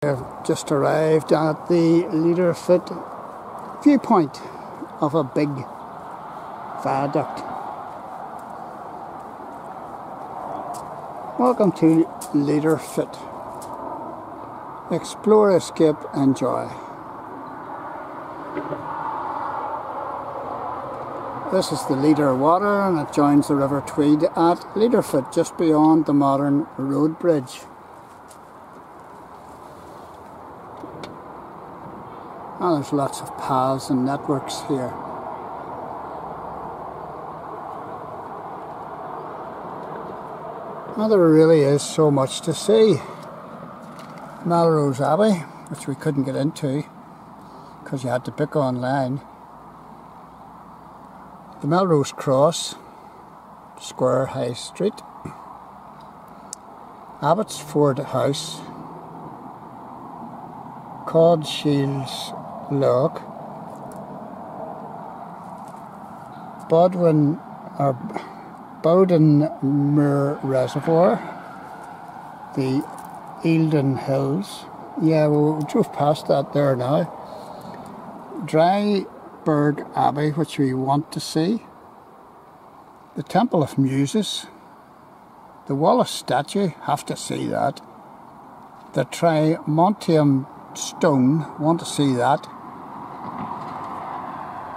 I've just arrived at the Leaderfoot viewpoint of a big viaduct. Welcome to Leaderfoot. Explore, escape, enjoy. This is the Leader Water and it joins the River Tweed at Leaderfoot just beyond the modern road bridge. Oh, there's lots of paths and networks here. Well, there really is so much to see. Melrose Abbey, which we couldn't get into because you had to book online. The Melrose Cross, Square High Street. Abbotsford House, Cauldshiels Loch, Bodwin uh, or Bowden Mere Reservoir, the Eildon Hills. Yeah, we drove past that there now. Dryburgh Abbey, which we want to see. The Temple of Muses. The Wallace statue, have to see that. The Trimontium stone, want to see that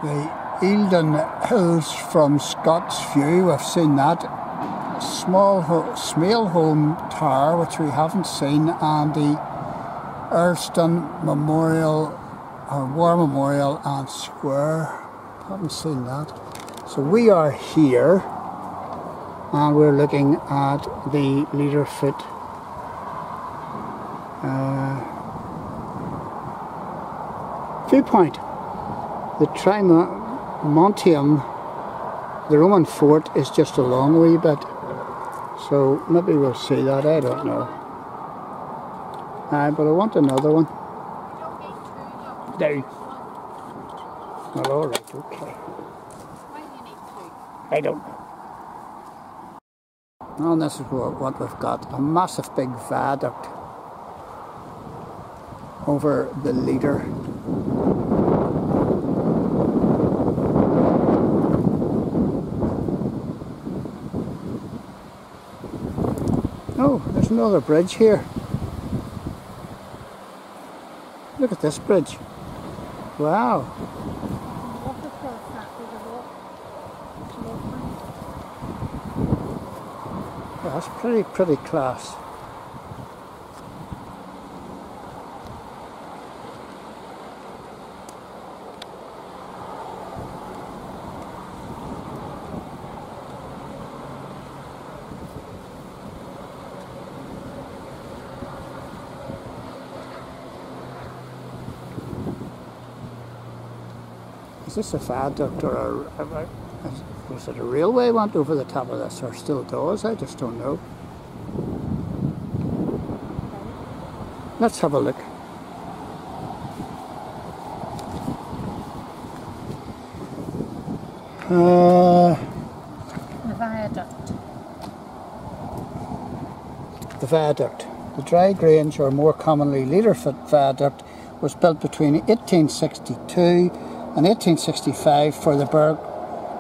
the Eildon Hills from Scott's View, I've seen that. Small Ho- Smailholm Tower, which we haven't seen, and the Earlston Memorial or War Memorial and Square. Haven't seen that. So we are here and we're looking at the Leaderfoot uh, viewpoint the Trimontium, the Roman fort, is just a long wee bit. So maybe we'll see that, I don't know. Aye, but I want another one. No. Well, alright, okay. I don't know. And this is what, what we've got. A massive big viaduct over the leader another bridge here. Look at this bridge. Wow. That's pretty, pretty class. Is this a viaduct or was it a railway went over the top of this or still does? I just don't know. Let's have a look. Uh, The viaduct. the viaduct. The Drygrange, or more commonly Leaderfoot Viaduct, was built between 1862 and 1865 for the Ber-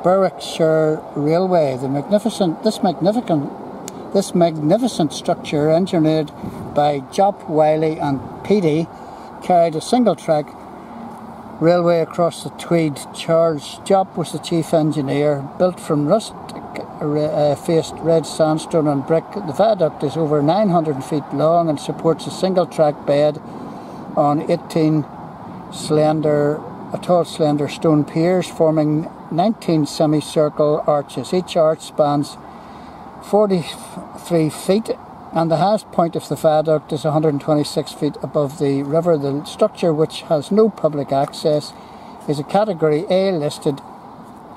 Berwickshire Railway. The magnificent, this magnificent, this magnificent structure, engineered by Jopp Wylie and Peddie, carried a single-track railway across the Tweed. Charles Jopp was the chief engineer. Built from rustic uh, faced red sandstone and brick, the viaduct is over 900 feet long and supports a single-track bed on 18 slender a tall slender stone piers forming 19 semicircle arches. Each arch spans 43 feet and the highest point of the viaduct is 126 feet above the river. The structure, which has no public access, is a Category A listed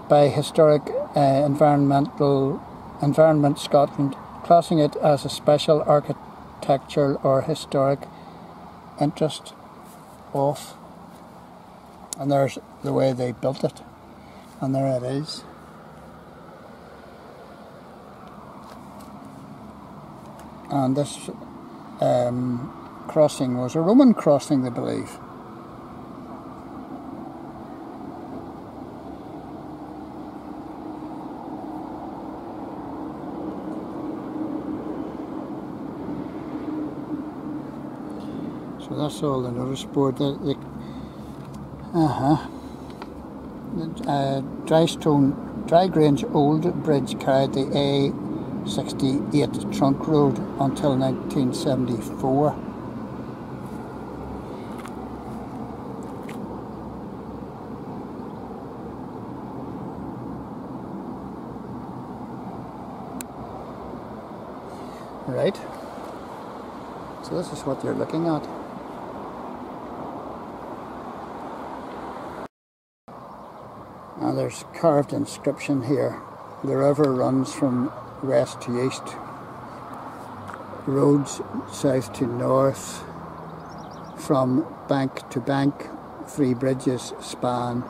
by Historic uh, Environmental Environment Scotland, classing it as a special architectural or historic interest off and there's the way they built it and there it is and this um, crossing was a Roman crossing, they believe. So that's all the notice board. The, the, uh-huh. Uh, Drygrange Old Bridge carried the A68 trunk road until 1974. Right. So this is what you're looking at. There's carved inscription here. The river runs from west to east, roads south to north, from bank to bank, three bridges span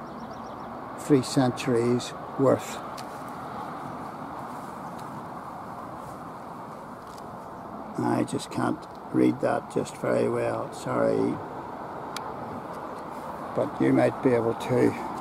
three centuries worth. I just can't read that just very well, sorry. But you might be able to.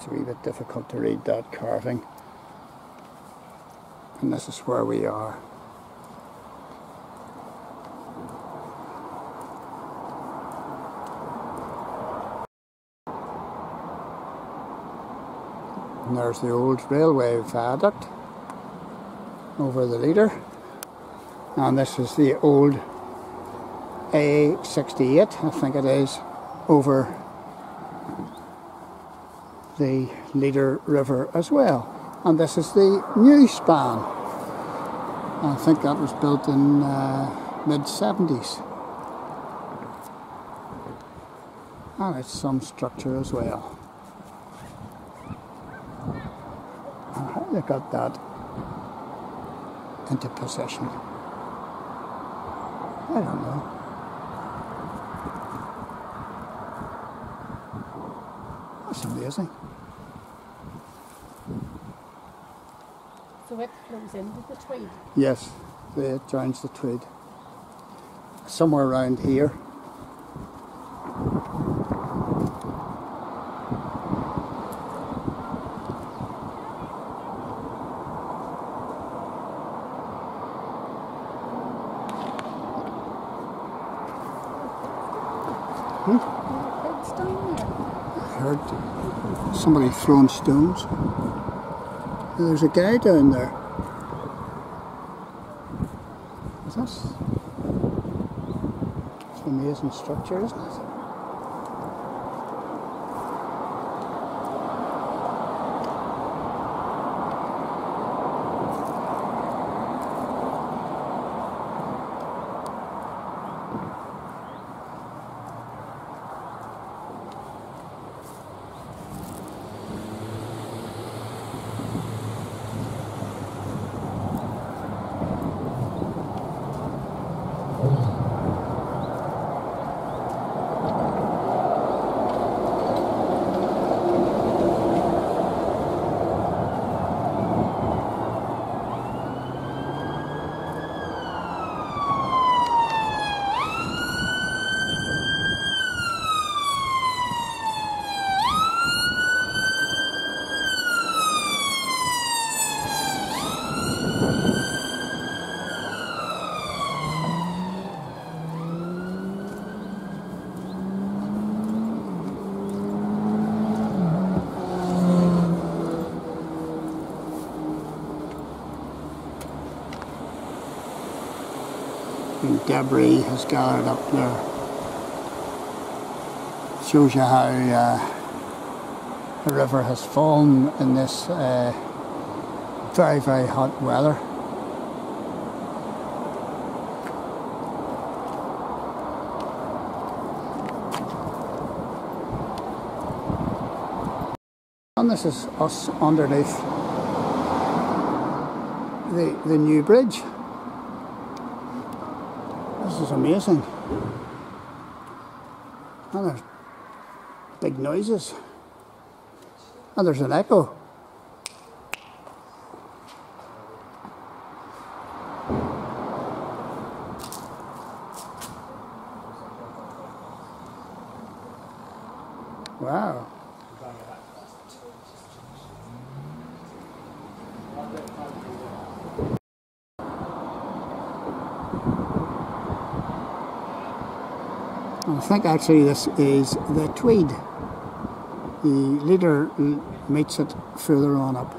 It's a wee bit difficult to read that carving. And this is where we are. And there's the old railway viaduct over the leader. And this is the old A68, I think it is, over the Leader River as well. And this is the new span. I think that was built in uh, mid 70s. And it's some structure as well. And they got that into possession. I don't know. That's amazing. So it flows into the Tweed. Yes, it joins the Tweed. Somewhere around here. It's down there. I heard somebody throwing stones. There's a guy down there. Is this? It's an amazing structure, isn't it? Debris has gathered up there. Shows you how uh, the river has fallen in this uh, very, very hot weather. And this is us underneath the, the new bridge. Amazing. And there's big noises. And there's an echo. Wow. I think actually this is the Tweed. The leader meets it further on up.